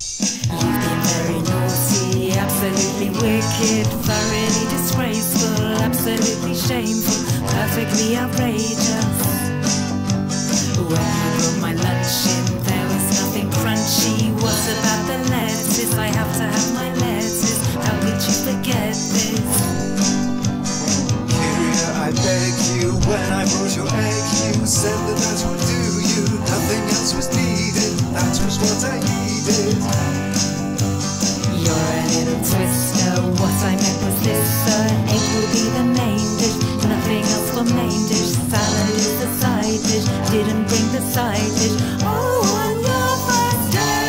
You've been very naughty, absolutely wicked, thoroughly disgraceful, absolutely shameful, perfectly outrageous. When you brought my lunch in, there was nothing crunchy. What about the lettuce? I have to have my lettuce. How could you forget this? Kyria, I beg you, when I brought your egg, you said that that would do twister. Uh, what I meant was this: sir. egg will be the main dish. Nothing else for main dish. Salad is the side dish. Didn't bring the side dish. Oh, on your first day,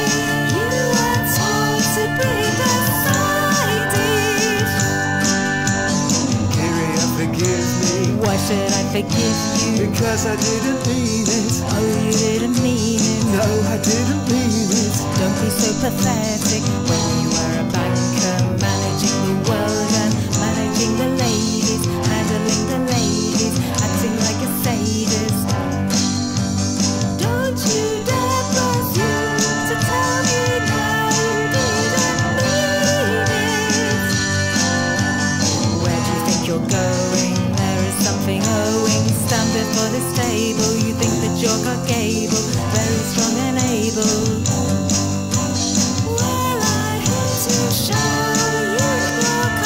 you were told to bring the side dish. Kyria, forgive me, Why should I forgive you? because I didn't mean it. Oh, you didn't mean it. No, I didn't mean it. Don't be so pathetic There is something owing. Oh, stand before this table. You think that you're Clark Gable, very strong and able. Well, I hate to show you about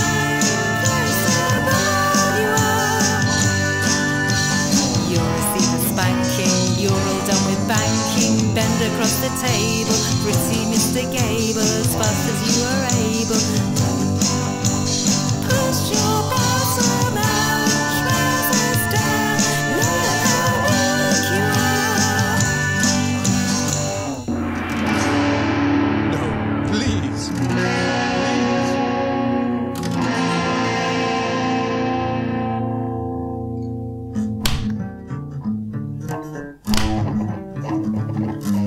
you are. You'll. You're all done with banking. Bend across the table, pretty Mr. Gable, as fast as you are able. なるほど。